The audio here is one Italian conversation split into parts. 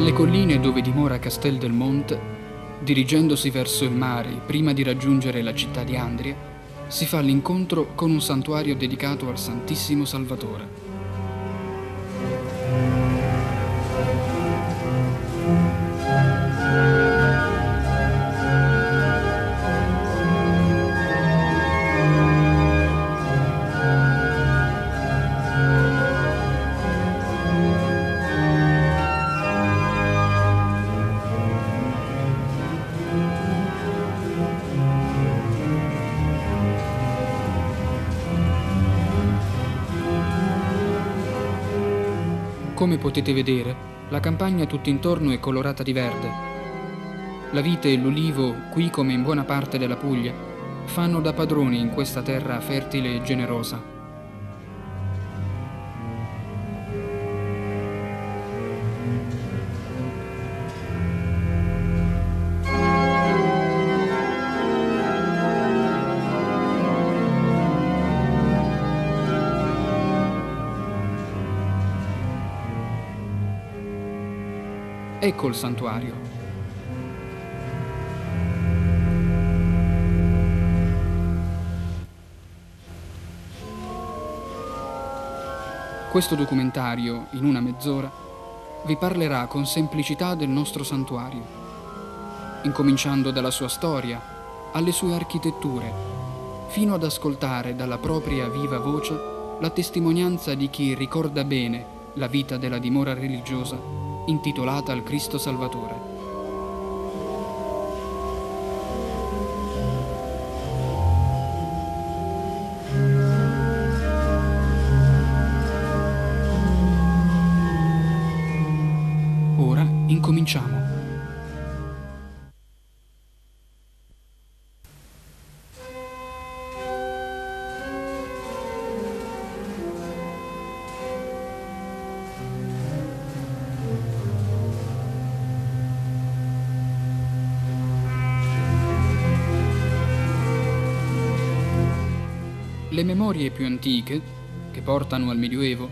Dalle colline dove dimora Castel del Monte, dirigendosi verso il mare prima di raggiungere la città di Andria, si fa l'incontro con un santuario dedicato al Santissimo Salvatore. Potete vedere, la campagna tutt'intorno è colorata di verde. La vite e l'ulivo, qui come in buona parte della Puglia, fanno da padroni in questa terra fertile e generosa. Ecco il santuario. Questo documentario, in una mezz'ora, vi parlerà con semplicità del nostro santuario, incominciando dalla sua storia, alle sue architetture, fino ad ascoltare dalla propria viva voce la testimonianza di chi ricorda bene la vita della dimora religiosa intitolata al Cristo Salvatore. Ora incominciamo. Memorie più antiche, che portano al Medioevo,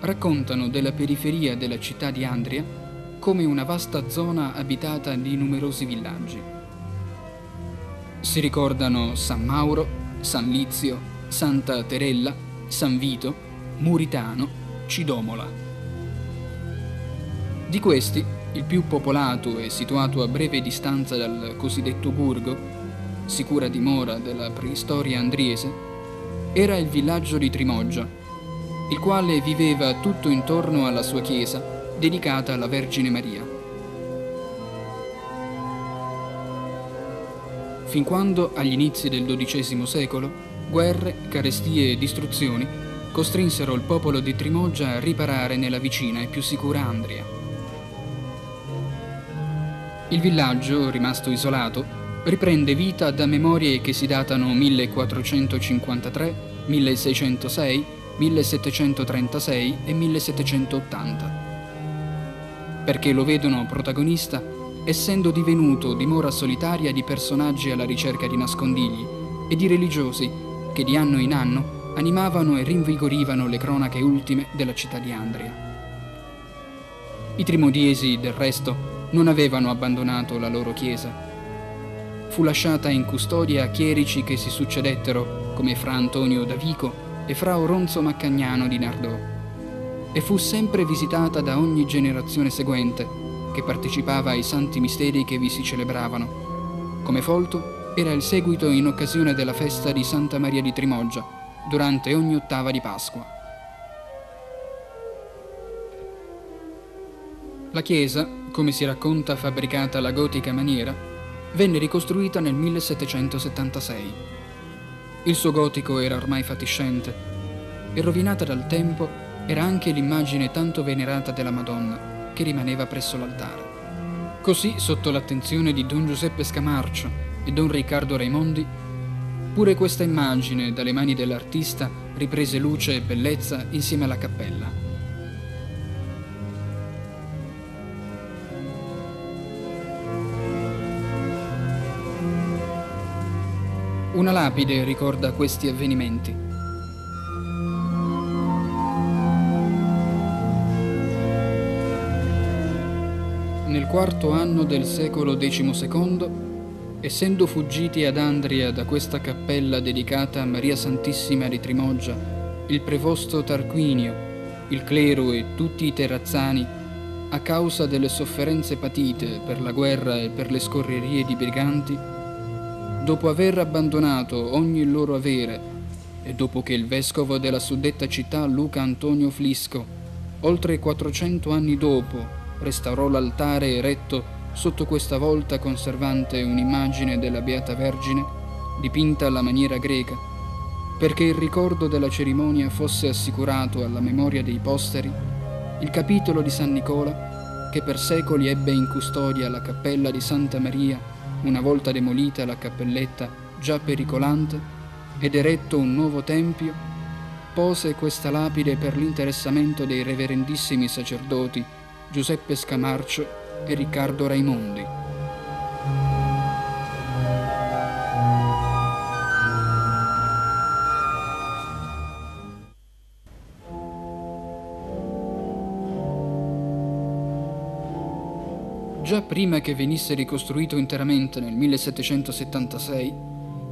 raccontano della periferia della città di Andria come una vasta zona abitata di numerosi villaggi. Si ricordano San Mauro, San Lizio, Santa Terella, San Vito, Muritano, Cidomola. Di questi, il più popolato e situato a breve distanza dal cosiddetto Burgo, sicura dimora della preistoria andriese, era il villaggio di Trimoggia, il quale viveva tutto intorno alla sua chiesa, dedicata alla Vergine Maria. Fin quando, agli inizi del XII secolo, guerre, carestie e distruzioni costrinsero il popolo di Trimoggia a riparare nella vicina e più sicura Andria. Il villaggio, rimasto isolato, riprende vita da memorie che si datano 1453, 1606, 1736 e 1780. Perché lo vedono protagonista essendo divenuto dimora solitaria di personaggi alla ricerca di nascondigli e di religiosi che di anno in anno animavano e rinvigorivano le cronache ultime della città di Andria. I trimodiesi, del resto, non avevano abbandonato la loro chiesa fu lasciata in custodia a chierici che si succedettero come fra Antonio Davico e fra Oronzo Maccagnano di Nardò e fu sempre visitata da ogni generazione seguente che partecipava ai santi misteri che vi si celebravano. Come folto era il seguito in occasione della festa di Santa Maria di Trimoggia durante ogni ottava di Pasqua. La chiesa, come si racconta fabbricata alla gotica maniera, venne ricostruita nel 1776. Il suo gotico era ormai fatiscente e rovinata dal tempo era anche l'immagine tanto venerata della Madonna che rimaneva presso l'altare. Così, sotto l'attenzione di Don Giuseppe Scamarcio e Don Riccardo Raimondi, pure questa immagine dalle mani dell'artista riprese luce e bellezza insieme alla cappella. Una lapide ricorda questi avvenimenti. Nel quarto anno del secolo XII, essendo fuggiti ad Andria da questa cappella dedicata a Maria Santissima di Trimoggia, il prevosto Tarquinio, il clero e tutti i terrazzani, a causa delle sofferenze patite per la guerra e per le scorrerie di briganti, dopo aver abbandonato ogni loro avere e dopo che il vescovo della suddetta città Luca Antonio Flisco, oltre 400 anni dopo, restaurò l'altare eretto sotto questa volta conservante un'immagine della Beata Vergine, dipinta alla maniera greca, perché il ricordo della cerimonia fosse assicurato alla memoria dei posteri, il capitolo di San Nicola, che per secoli ebbe in custodia la cappella di Santa Maria una volta demolita la cappelletta già pericolante ed eretto un nuovo tempio, pose questa lapide per l'interessamento dei reverendissimi sacerdoti Giuseppe Scamarcio e Riccardo Raimondi. Prima che venisse ricostruito interamente nel 1776,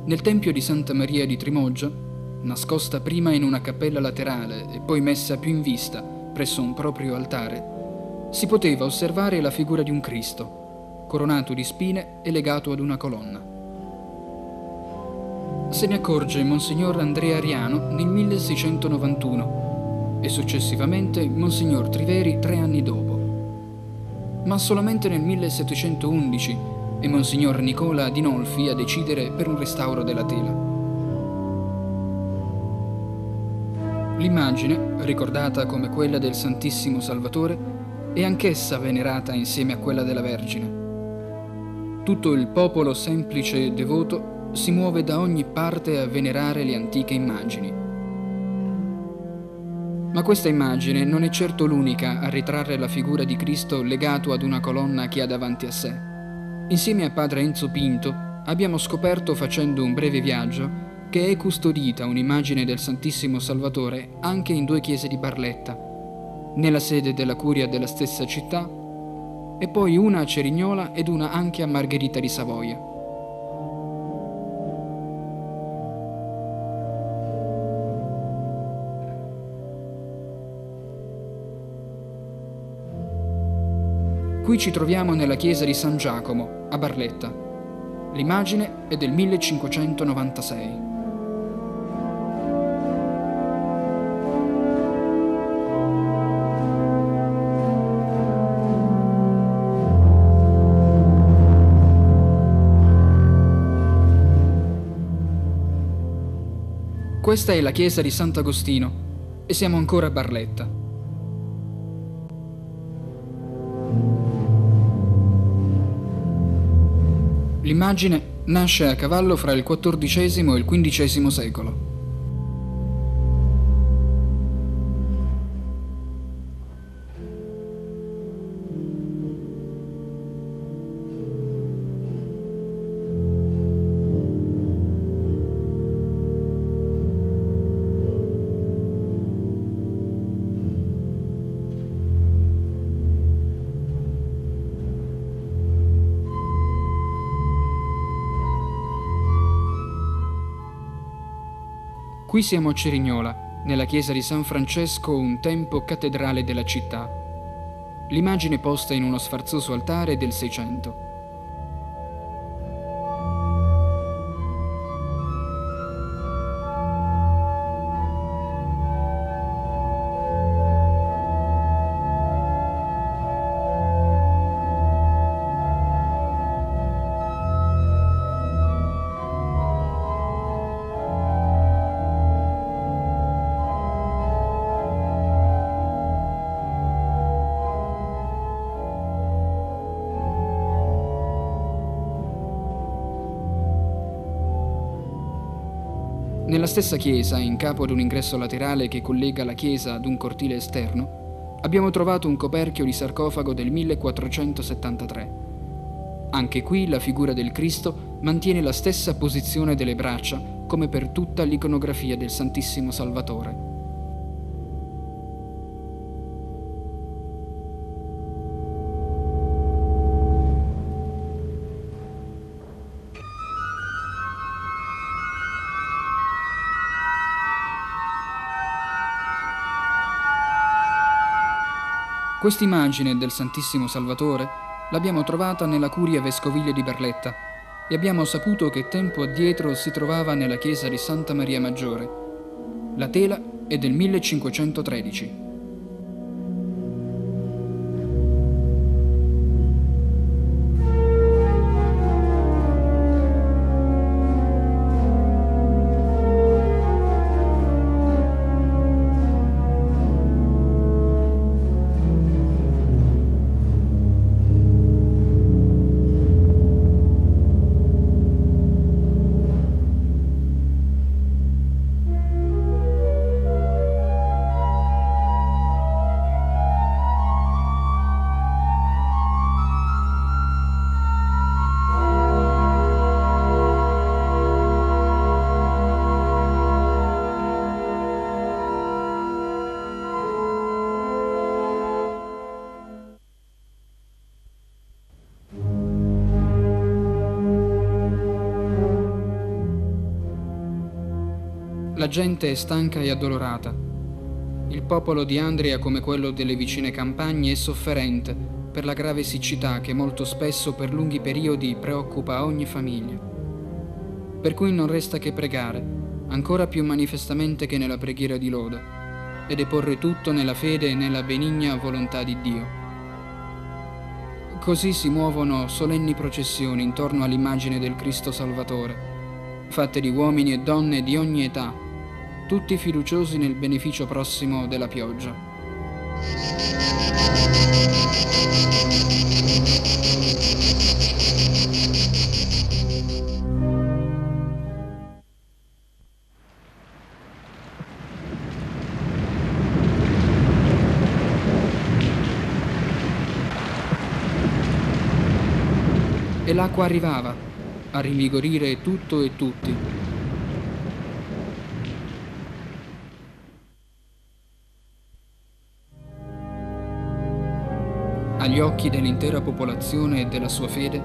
nel Tempio di Santa Maria di Trimoggia, nascosta prima in una cappella laterale e poi messa più in vista presso un proprio altare, si poteva osservare la figura di un Cristo, coronato di spine e legato ad una colonna. Se ne accorge Monsignor Andrea Ariano nel 1691 e successivamente Monsignor Triveri tre anni dopo ma solamente nel 1711 è Monsignor Nicola Dinolfi a decidere per un restauro della tela. L'immagine, ricordata come quella del Santissimo Salvatore, è anch'essa venerata insieme a quella della Vergine. Tutto il popolo semplice e devoto si muove da ogni parte a venerare le antiche immagini. Ma questa immagine non è certo l'unica a ritrarre la figura di Cristo legato ad una colonna che ha davanti a sé. Insieme a padre Enzo Pinto abbiamo scoperto facendo un breve viaggio che è custodita un'immagine del Santissimo Salvatore anche in due chiese di Barletta, nella sede della curia della stessa città e poi una a Cerignola ed una anche a Margherita di Savoia. Qui ci troviamo nella chiesa di San Giacomo, a Barletta. L'immagine è del 1596. Questa è la chiesa di Sant'Agostino e siamo ancora a Barletta. L'immagine nasce a cavallo fra il XIV e il XV secolo. Qui siamo a Cerignola, nella chiesa di San Francesco, un tempo cattedrale della città. L'immagine posta in uno sfarzoso altare del Seicento. Nella stessa chiesa, in capo ad un ingresso laterale che collega la chiesa ad un cortile esterno, abbiamo trovato un coperchio di sarcofago del 1473. Anche qui la figura del Cristo mantiene la stessa posizione delle braccia come per tutta l'iconografia del Santissimo Salvatore. Quest'immagine del Santissimo Salvatore l'abbiamo trovata nella curia vescovile di Berletta e abbiamo saputo che tempo addietro si trovava nella chiesa di Santa Maria Maggiore. La tela è del 1513. La gente è stanca e addolorata. Il popolo di Andria, come quello delle vicine campagne, è sofferente per la grave siccità che molto spesso per lunghi periodi preoccupa ogni famiglia. Per cui non resta che pregare, ancora più manifestamente che nella preghiera di loda, e deporre tutto nella fede e nella benigna volontà di Dio. Così si muovono solenni processioni intorno all'immagine del Cristo Salvatore, fatte di uomini e donne di ogni età, tutti fiduciosi nel beneficio prossimo della pioggia. E l'acqua arrivava a rinvigorire tutto e tutti Agli occhi dell'intera popolazione e della sua fede,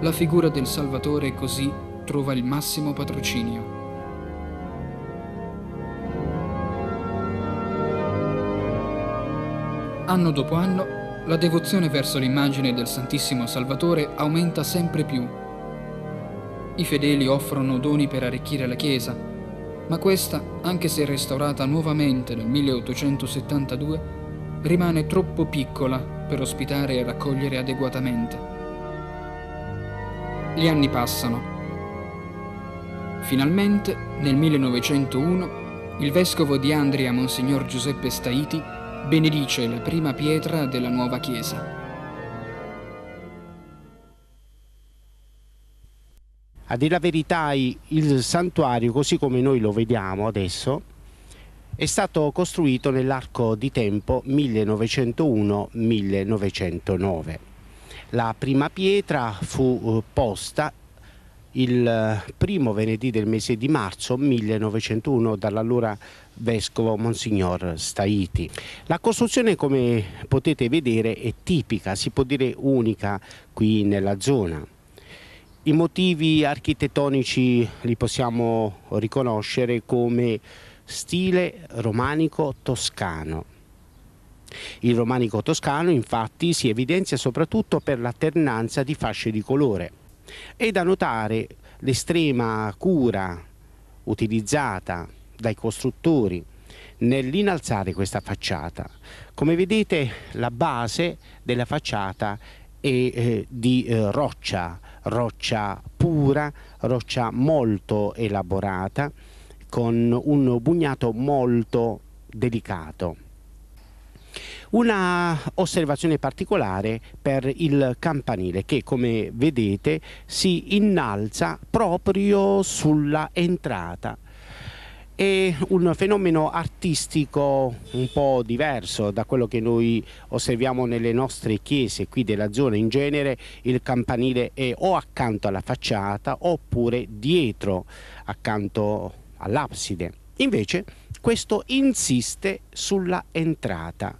la figura del Salvatore così trova il massimo patrocinio. Anno dopo anno, la devozione verso l'immagine del Santissimo Salvatore aumenta sempre più. I fedeli offrono doni per arricchire la chiesa, ma questa, anche se restaurata nuovamente nel 1872, rimane troppo piccola per ospitare e raccogliere adeguatamente. Gli anni passano. Finalmente, nel 1901, il vescovo di Andria, Monsignor Giuseppe Staiti, benedice la prima pietra della nuova chiesa. A dire la verità, il santuario, così come noi lo vediamo adesso, è stato costruito nell'arco di tempo 1901-1909. La prima pietra fu eh, posta il eh, primo venerdì del mese di marzo 1901 dall'allora vescovo Monsignor Staiti. La costruzione come potete vedere è tipica, si può dire unica qui nella zona. I motivi architettonici li possiamo riconoscere come stile romanico toscano. Il romanico toscano infatti si evidenzia soprattutto per l'alternanza di fasce di colore. È da notare l'estrema cura utilizzata dai costruttori nell'innalzare questa facciata. Come vedete la base della facciata è eh, di eh, roccia, roccia pura, roccia molto elaborata, con un bugnato molto delicato. Una osservazione particolare per il campanile che come vedete si innalza proprio sulla entrata. è un fenomeno artistico un po' diverso da quello che noi osserviamo nelle nostre chiese qui della zona. In genere il campanile è o accanto alla facciata oppure dietro, accanto all'abside. Invece questo insiste sulla entrata.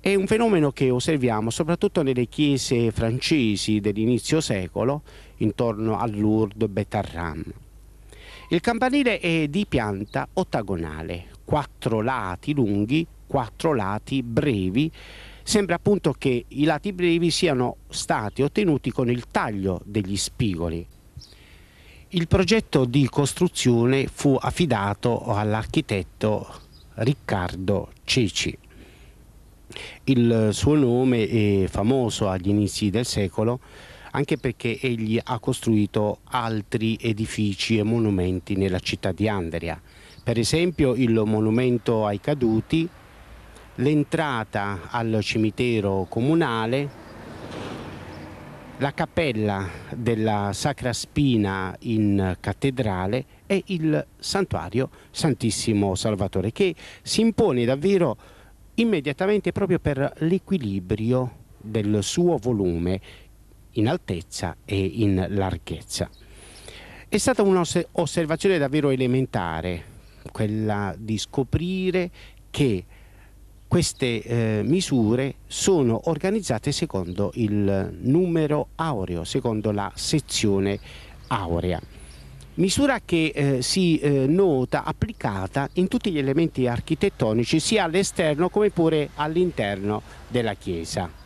È un fenomeno che osserviamo soprattutto nelle chiese francesi dell'inizio secolo, intorno a Lourdes, Betarram. Il campanile è di pianta ottagonale, quattro lati lunghi, quattro lati brevi. Sembra appunto che i lati brevi siano stati ottenuti con il taglio degli spigoli. Il progetto di costruzione fu affidato all'architetto Riccardo Ceci. Il suo nome è famoso agli inizi del secolo anche perché egli ha costruito altri edifici e monumenti nella città di Andria. Per esempio il monumento ai caduti, l'entrata al cimitero comunale, la cappella della Sacra Spina in cattedrale e il santuario Santissimo Salvatore che si impone davvero immediatamente proprio per l'equilibrio del suo volume in altezza e in larghezza. È stata un'osservazione davvero elementare quella di scoprire che queste eh, misure sono organizzate secondo il numero aureo, secondo la sezione aurea. Misura che eh, si eh, nota applicata in tutti gli elementi architettonici sia all'esterno come pure all'interno della chiesa.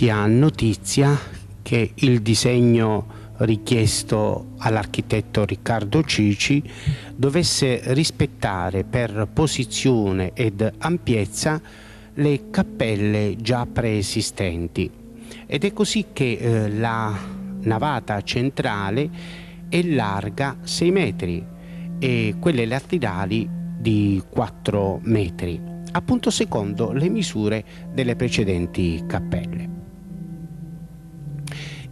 Si ha notizia che il disegno richiesto all'architetto Riccardo Cici dovesse rispettare per posizione ed ampiezza le cappelle già preesistenti ed è così che eh, la navata centrale è larga 6 metri e quelle laterali di 4 metri, appunto secondo le misure delle precedenti cappelle.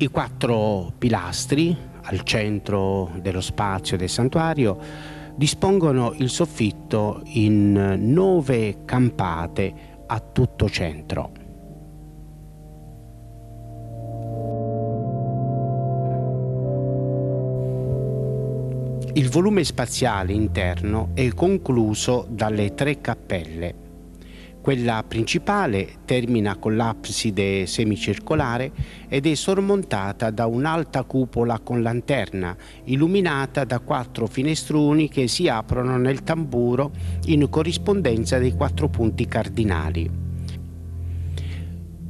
I quattro pilastri al centro dello spazio del santuario dispongono il soffitto in nove campate a tutto centro. Il volume spaziale interno è concluso dalle tre cappelle quella principale termina con l'abside semicircolare ed è sormontata da un'alta cupola con lanterna, illuminata da quattro finestroni che si aprono nel tamburo in corrispondenza dei quattro punti cardinali.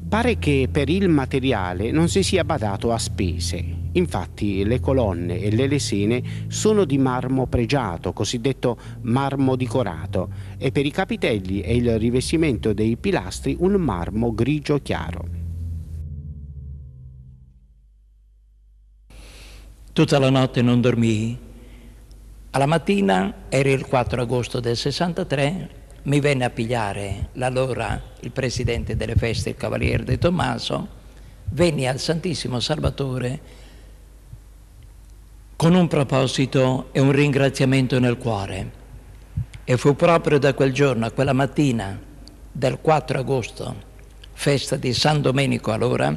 Pare che per il materiale non si sia badato a spese, Infatti le colonne e le lesene sono di marmo pregiato, cosiddetto marmo decorato, e per i capitelli e il rivestimento dei pilastri un marmo grigio chiaro. Tutta la notte non dormii. Alla mattina, era il 4 agosto del 63, mi venne a pigliare l'allora il presidente delle feste, il Cavaliere De Tommaso, venni al Santissimo Salvatore con un proposito e un ringraziamento nel cuore. E fu proprio da quel giorno, quella mattina del 4 agosto, festa di San Domenico allora,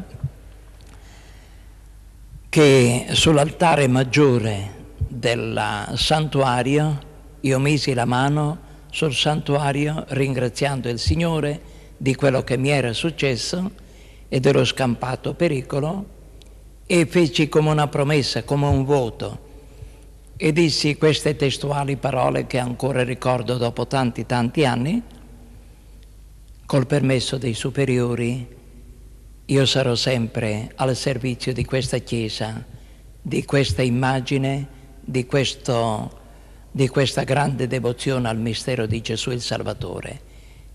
che sull'altare maggiore del santuario io misi la mano sul santuario ringraziando il Signore di quello che mi era successo e dello scampato pericolo e feci come una promessa, come un voto e dissi queste testuali parole che ancora ricordo dopo tanti tanti anni col permesso dei superiori, io sarò sempre al servizio di questa Chiesa, di questa immagine, di, questo, di questa grande devozione al mistero di Gesù il Salvatore.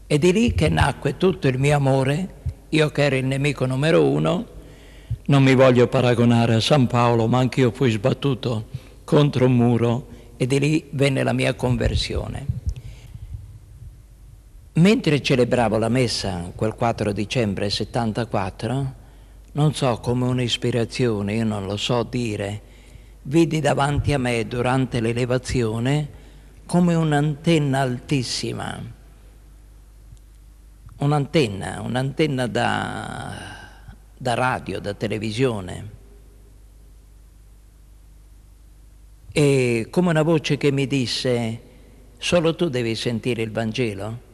E di lì che nacque tutto il mio amore, io che ero il nemico numero uno, non mi voglio paragonare a San Paolo, ma anch'io fui sbattuto contro un muro e di lì venne la mia conversione. Mentre celebravo la messa quel 4 dicembre 74, non so come un'ispirazione, io non lo so dire, vidi davanti a me durante l'elevazione come un'antenna altissima, un'antenna, un'antenna da, da radio, da televisione. E come una voce che mi disse, solo tu devi sentire il Vangelo.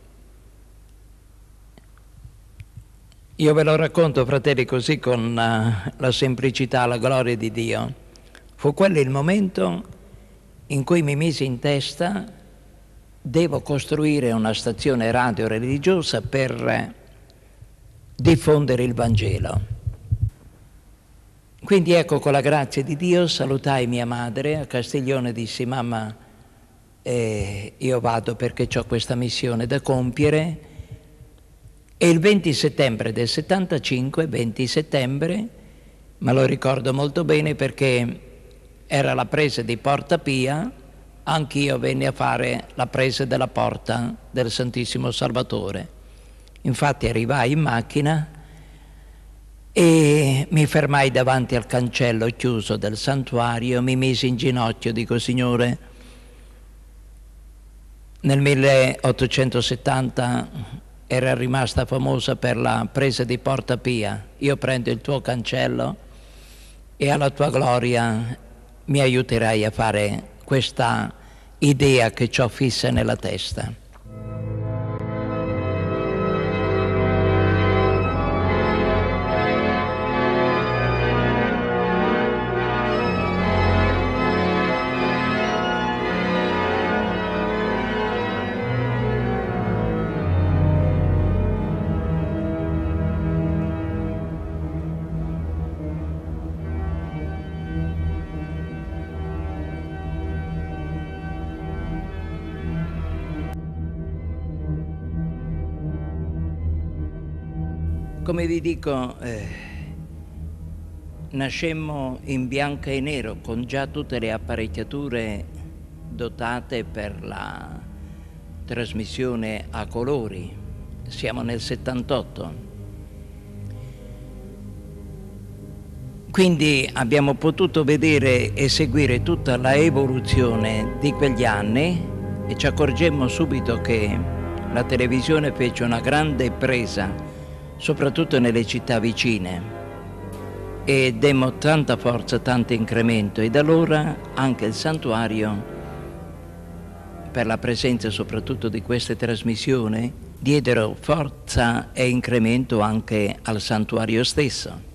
Io ve lo racconto, fratelli, così con uh, la semplicità, la gloria di Dio. Fu quello il momento in cui mi misi in testa devo costruire una stazione radio religiosa per diffondere il Vangelo. Quindi ecco, con la grazia di Dio salutai mia madre a Castiglione, dissi mamma, eh, io vado perché ho questa missione da compiere e il 20 settembre del 75, 20 settembre, me lo ricordo molto bene perché era la presa di Porta Pia, anch'io venni a fare la presa della porta del Santissimo Salvatore. Infatti arrivai in macchina e mi fermai davanti al cancello chiuso del santuario, mi misi in ginocchio, dico Signore, nel 1870 era rimasta famosa per la presa di Porta Pia. Io prendo il tuo cancello e alla tua gloria mi aiuterai a fare questa idea che ho fissa nella testa. Come vi dico, eh, nascemmo in bianco e nero con già tutte le apparecchiature dotate per la trasmissione a colori. Siamo nel 78. Quindi abbiamo potuto vedere e seguire tutta la evoluzione di quegli anni e ci accorgemmo subito che la televisione fece una grande presa soprattutto nelle città vicine e demmo tanta forza, tanto incremento e da allora anche il santuario, per la presenza soprattutto di queste trasmissioni, diedero forza e incremento anche al santuario stesso.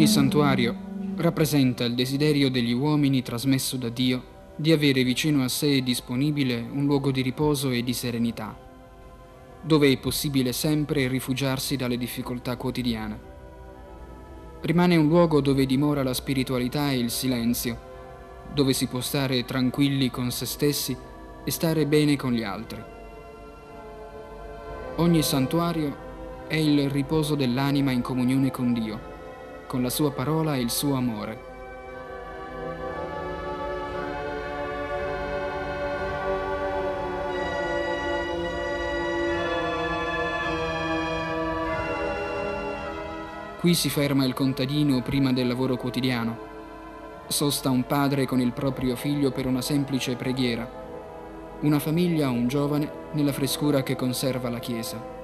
Ogni santuario rappresenta il desiderio degli uomini trasmesso da Dio di avere vicino a sé disponibile un luogo di riposo e di serenità, dove è possibile sempre rifugiarsi dalle difficoltà quotidiane. Rimane un luogo dove dimora la spiritualità e il silenzio, dove si può stare tranquilli con se stessi e stare bene con gli altri. Ogni santuario è il riposo dell'anima in comunione con Dio con la sua parola e il suo amore. Qui si ferma il contadino prima del lavoro quotidiano Sosta un padre con il proprio figlio per una semplice preghiera. Una famiglia, un giovane, nella frescura che conserva la Chiesa.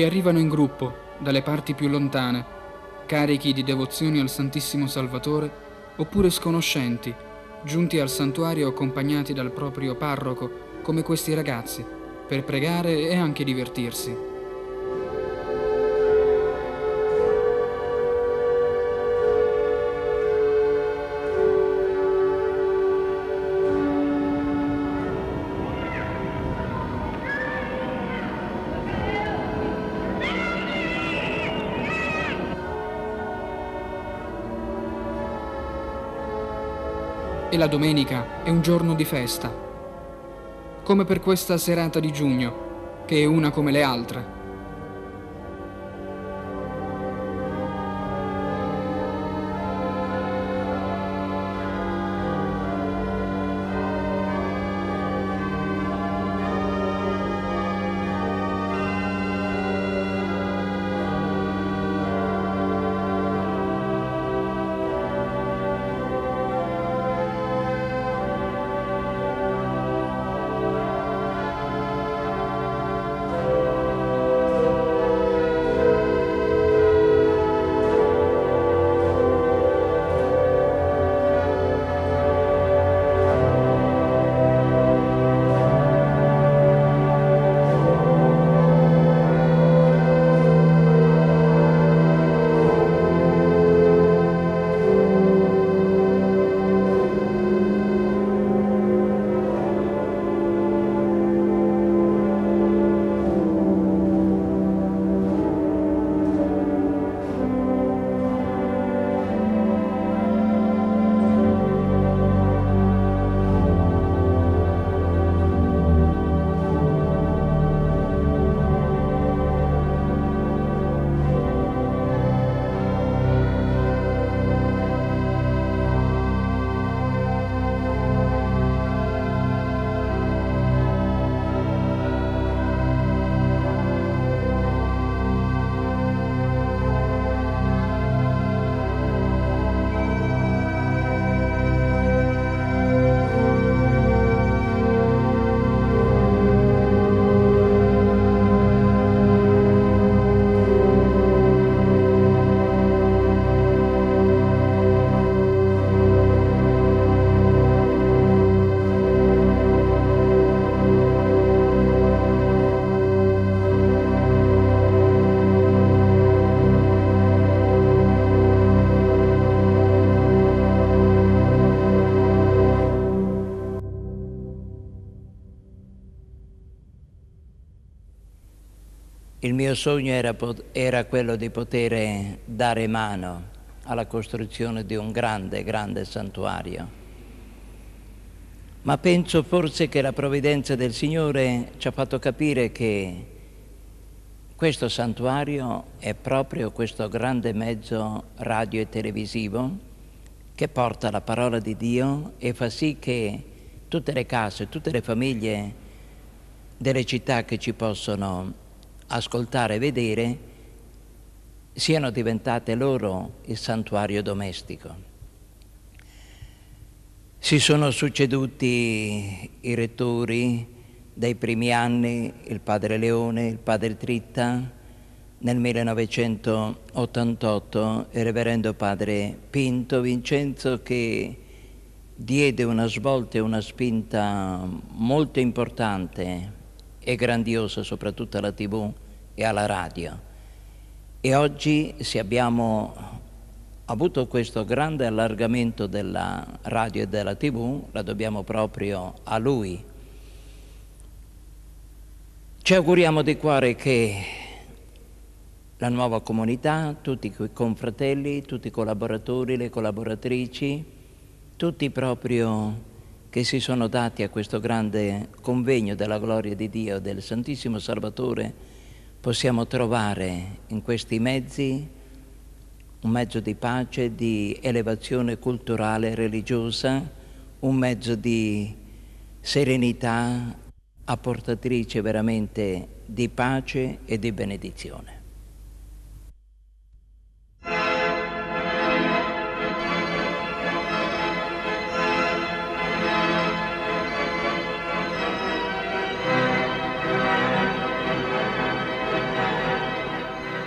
E arrivano in gruppo, dalle parti più lontane, carichi di devozioni al Santissimo Salvatore, oppure sconoscenti, giunti al santuario accompagnati dal proprio parroco, come questi ragazzi, per pregare e anche divertirsi. Domenica è un giorno di festa, come per questa serata di giugno, che è una come le altre. Mio sogno era, era, quello di poter dare mano alla costruzione di un grande, grande santuario. Ma penso forse che la provvidenza del Signore ci ha fatto capire che questo santuario è proprio questo grande mezzo radio e televisivo che porta la parola di Dio e fa sì che tutte le case, tutte le famiglie delle città che ci possono ascoltare e vedere siano diventate loro il santuario domestico. Si sono succeduti i rettori dai primi anni, il padre Leone, il padre Tritta, nel 1988 il reverendo padre Pinto Vincenzo che diede una svolta e una spinta molto importante e grandiosa soprattutto alla tv e alla radio. E oggi se abbiamo avuto questo grande allargamento della radio e della tv, la dobbiamo proprio a lui. Ci auguriamo di cuore che la nuova comunità, tutti i confratelli, tutti i collaboratori, le collaboratrici, tutti proprio che si sono dati a questo grande convegno della gloria di Dio, del Santissimo Salvatore, possiamo trovare in questi mezzi un mezzo di pace, di elevazione culturale e religiosa, un mezzo di serenità apportatrice veramente di pace e di benedizione.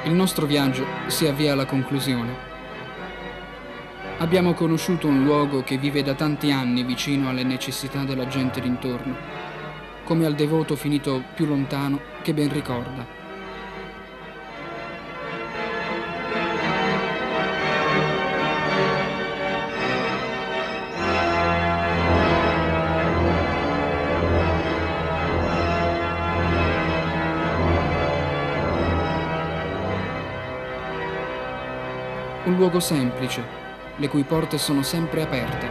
Il nostro viaggio si avvia alla conclusione. Abbiamo conosciuto un luogo che vive da tanti anni vicino alle necessità della gente d'intorno, come al devoto finito più lontano che ben ricorda. Luogo semplice, le cui porte sono sempre aperte,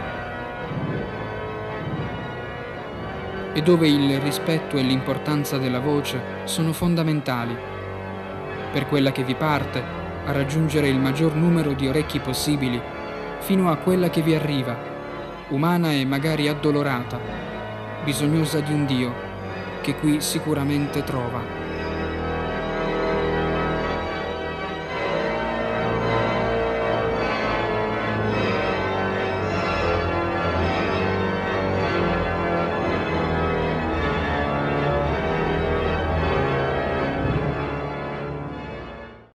e dove il rispetto e l'importanza della voce sono fondamentali per quella che vi parte a raggiungere il maggior numero di orecchi possibili fino a quella che vi arriva, umana e magari addolorata, bisognosa di un Dio che qui sicuramente trova.